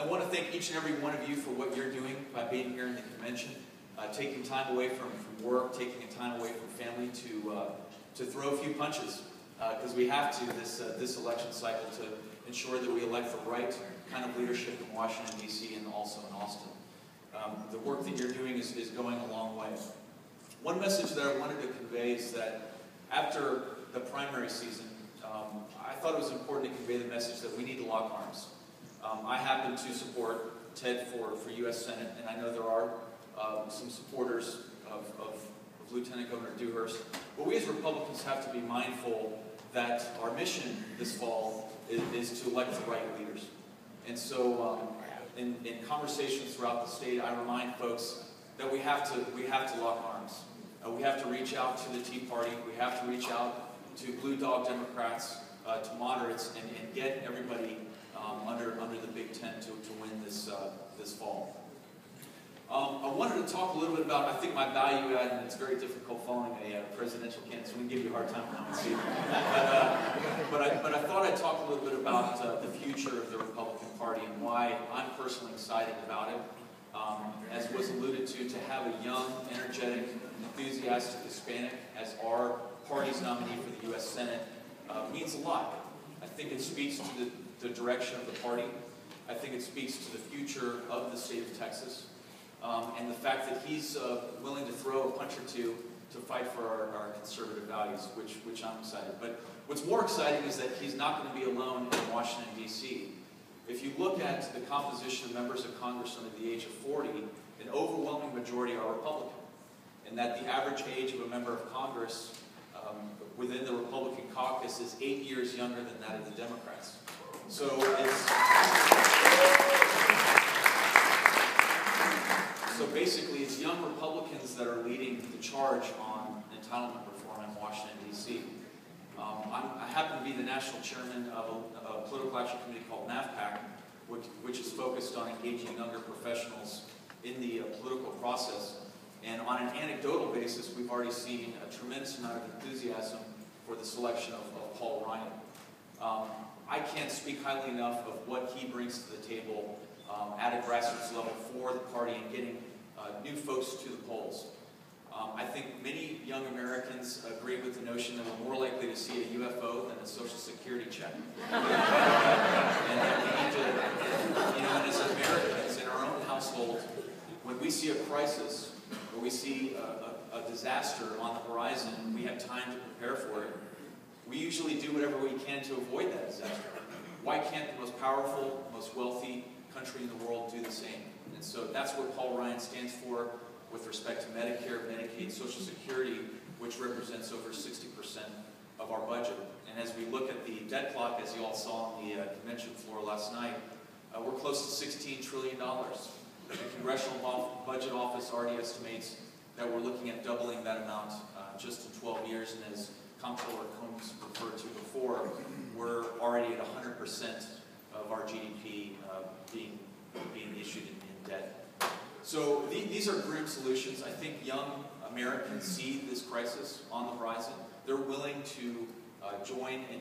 I want to thank each and every one of you for what you're doing by being here in the convention, uh, taking time away from, from work, taking time away from family to, uh, to throw a few punches. Because uh, we have to this, uh, this election cycle to ensure that we elect the right kind of leadership in Washington, D.C. and also in Austin. Um, the work that you're doing is, is going a long way. One message that I wanted to convey is that after the primary season, um, I thought it was important to convey the message that we need to lock arms. Um, I happen to support Ted for, for U.S. Senate, and I know there are uh, some supporters of, of, of Lieutenant Governor Dewhurst. But we as Republicans have to be mindful that our mission this fall is, is to elect the right leaders. And so um, in, in conversations throughout the state, I remind folks that we have to, we have to lock arms. Uh, we have to reach out to the Tea Party. We have to reach out to blue dog Democrats, uh, to moderates, and, and get everybody um, under, under the Big Tent to, to win this, uh, this fall. Um, I wanted to talk a little bit about, I think, my value add, and it's very difficult following a uh, presidential candidate, so we give you a hard time now and. But, uh, but, I, but I thought I'd talk a little bit about uh, the future of the Republican Party and why I'm personally excited about it. Um, as was alluded to, to have a young, energetic, enthusiastic Hispanic as our party's nominee for the U.S. Senate uh, means a lot. I think it speaks to the, the direction of the party. I think it speaks to the future of the state of Texas. Um, and the fact that he's uh, willing to throw a punch or two to fight for our, our, conservative values, which, which I'm excited. But what's more exciting is that he's not going to be alone in Washington, D.C. If you look at the composition of members of Congress under the age of 40, an overwhelming majority are Republican. And that the average age of a member of Congress um, within the Republican caucus is eight years younger than that of the Democrats. So it's... So basically, it's young Republicans that are leading the charge on entitlement reform in Washington, D.C. Um, i happen to be the national chairman of a, a political action committee called MAVPAC, which, which, is focused on engaging younger professionals in the uh, political process. And on an anecdotal basis, we've already seen a tremendous amount of enthusiasm for the selection of, of Paul Ryan. Um, I can't speak highly enough of what he brings to the table um, at a grassroots level for the party and getting uh, new folks to the polls. Um, I think many young Americans agree with the notion that we're more likely to see a UFO than a Social Security check. and that we need to, you know, and as Americans in our own household, when we see a crisis, or we see a, a, a disaster on the horizon, we have time to prepare for it, we usually do whatever we can to avoid that disaster. Why can't the most powerful, most wealthy country in the world do the same? And so that's what Paul Ryan stands for with respect to Medicare, Medicaid, Social Security, which represents over 60% of our budget. And as we look at the debt clock, as you all saw on the uh, convention floor last night, uh, we're close to $16 trillion. The Congressional Budget Office already estimates that we're looking at doubling that amount uh, just in 12 years, and as Comptroller Combs referred to before, we're already at 100% of our GDP uh, being, being issued in debt. So the, these are grim solutions. I think young Americans see this crisis on the horizon. They're willing to uh, join and,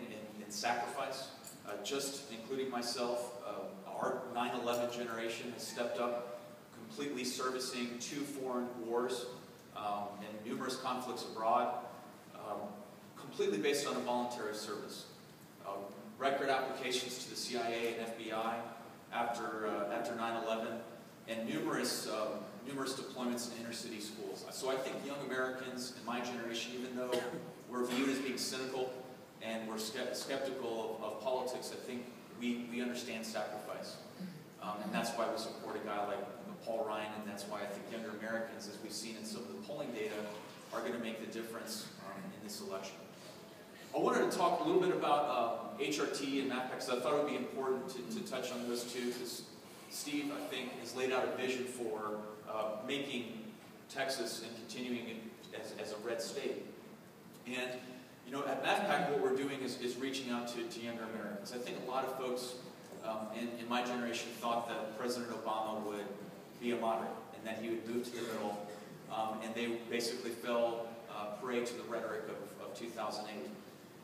sacrifice. Uh, just including myself, uh, our 9-11 generation has stepped up, completely servicing two foreign wars um, and numerous conflicts abroad, um, completely based on a voluntary service. Uh, record applications to the CIA and FBI after, uh, after 9-11 and numerous, um, numerous deployments in inner city schools. So I think young Americans in my generation, even though we're viewed as being cynical and we're skeptical of, of politics, I think we, we understand sacrifice. Um, and that's why we support a guy like Paul Ryan, and that's why I think younger Americans, as we've seen in some of the polling data, are going to make the difference um, in this election. I wanted to talk a little bit about uh, HRT and because I thought it would be important to, to touch on those two, because Steve, I think, has laid out a vision for uh, making Texas and continuing it as, as, a red state. And, you know, at MAVPAC, what we're doing is, is reaching out to, to younger Americans. I think a lot of folks um, in, in my generation thought that President Obama would be a moderate and that he would move to the middle. Um, and they basically fell uh, prey to the rhetoric of, of 2008.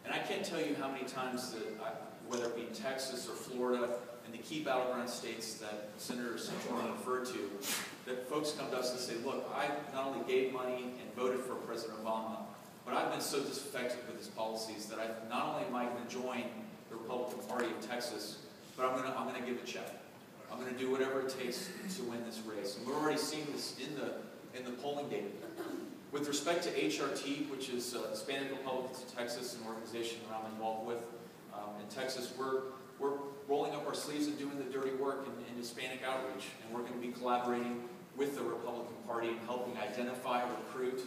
And I can't tell you how many times that, I, whether it be in Texas or Florida, in the key battleground states that Senator Santorum referred to, that folks come to us and say, look, I not only gave money and voted for President Obama, but I've been so disaffected with his policies that I not only am I going to join the Republican Party of Texas, but I'm going to I'm going to give a check. I'm going to do whatever it takes to win this race. And we're already seeing this in the in the polling data. With respect to HRT, which is uh, Hispanic Republicans of Texas, an organization that I'm involved with um, in Texas, we're we're rolling up our sleeves and doing the dirty work in, in Hispanic outreach, and we're going to be collaborating with the Republican Party and helping identify, recruit,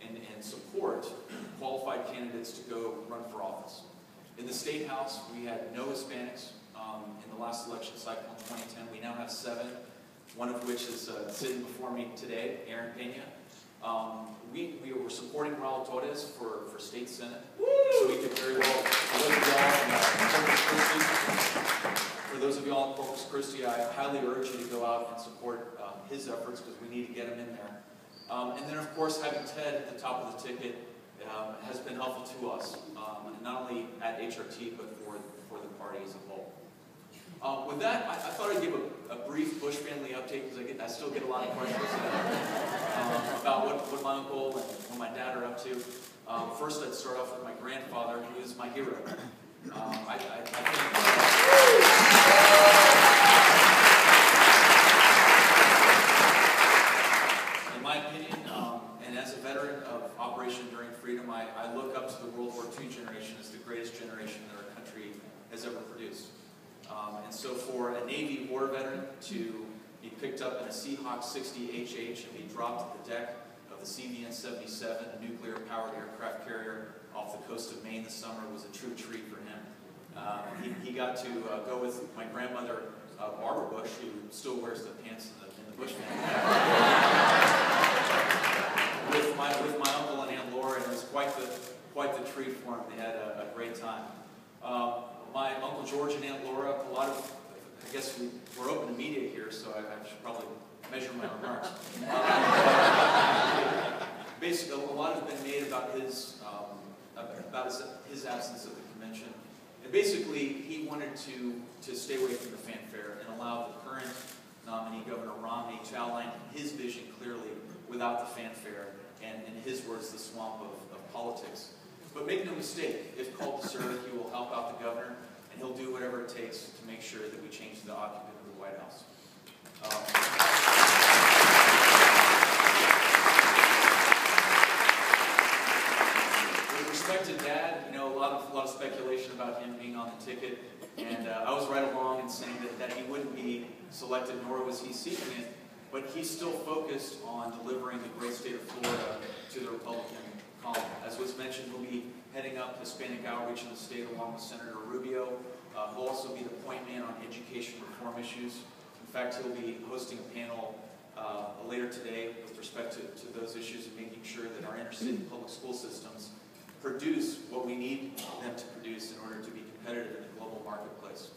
and, and support qualified candidates to go run for office. In the State House, we had no Hispanics um, in the last election cycle in 2010. We now have seven, one of which is uh, sitting before me today, Aaron Pena. Um, we, we were supporting Raul Torres for, for state senate, Woo! so we could very well, for those of y'all in Corpus Christi, for those of y'all in Corpus Christi, I highly urge you to go out and support um, his efforts because we need to get him in there. Um, and then, of course, having Ted at the top of the ticket um, has been helpful to us, um, not only at HRT, but for, for the party as a whole. Um, with that, I, I, thought I'd give a, a brief Bush family update because I, I, still get a lot of questions um, about what, what, my uncle and what my dad are up to. Um, first, I'd start off with my grandfather, who is my hero. Um, I, in my opinion, um, and as a veteran of Operation Enduring Freedom, I, I look up to the World War II generation as the greatest generation that our country has ever produced. Um, and so for a Navy war veteran to be picked up in a Seahawk 60HH and be dropped to the deck the CVN-77, a nuclear-powered aircraft carrier off the coast of Maine this summer was a true treat for him. Uh, he, he, got to uh, go with my grandmother, uh, Barbara Bush, who still wears the pants in the, in the Bush family. with, my, with my uncle and Aunt Laura, and it was quite the, quite the treat for him. They had a, a great time. Um, my Uncle George and Aunt Laura, a lot of, I guess we, we're open to media here, so I, I should probably measure my remarks. basically, a lot has been made about his, um, about his, his absence at the convention. And basically, he wanted to, to stay away from the fanfare and allow the current nominee, Governor Romney, to outline his vision clearly without the fanfare and, in his words, the swamp of, of politics. But make no mistake, if called to serve, he will help out the governor, and he'll do whatever it takes to make sure that we change the occupant of the White House. Um, with respect to Dad, you know, a lot of a lot of speculation about him being on the ticket, and uh, I was right along in saying that, that he wouldn't be selected, nor was he seeking it, but he's still focused on delivering the great state of Florida to the Republican column. As was mentioned, we'll be heading up Hispanic outreach in the state along with Senator Rubio. Uh, he'll also be the point man on education reform issues. In fact, he'll be hosting a panel uh, later today with respect to, to those issues and making sure that our inner city public school systems produce what we need them to produce in order to be competitive in the global marketplace.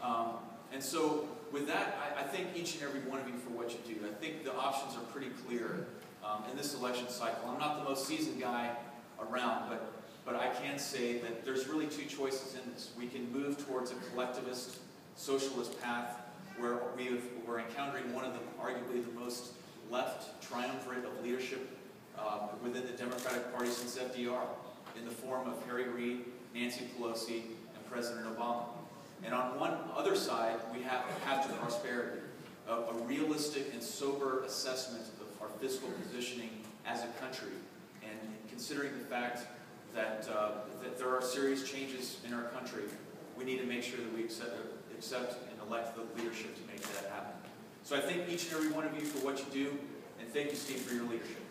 Um, and so with that, I, I, thank each and every one of you for what you do. I think the options are pretty clear um, in this election cycle. I'm not the most seasoned guy around, but, but I can say that there's really two choices in this. We can move towards a collectivist, socialist path where we have, we're encountering one of the, arguably the most left triumvirate of leadership uh, within the Democratic Party since FDR, in the form of Harry Reid, Nancy Pelosi, and President Obama. And on one other side, we have a path to prosperity, a, a realistic and sober assessment of our fiscal positioning as a country. And considering the fact that, uh, that there are serious changes in our country, we need to make sure that we accept, accept and elect the leadership to make that happen. So I thank each and every one of you for what you do, and thank you, Steve, for your leadership.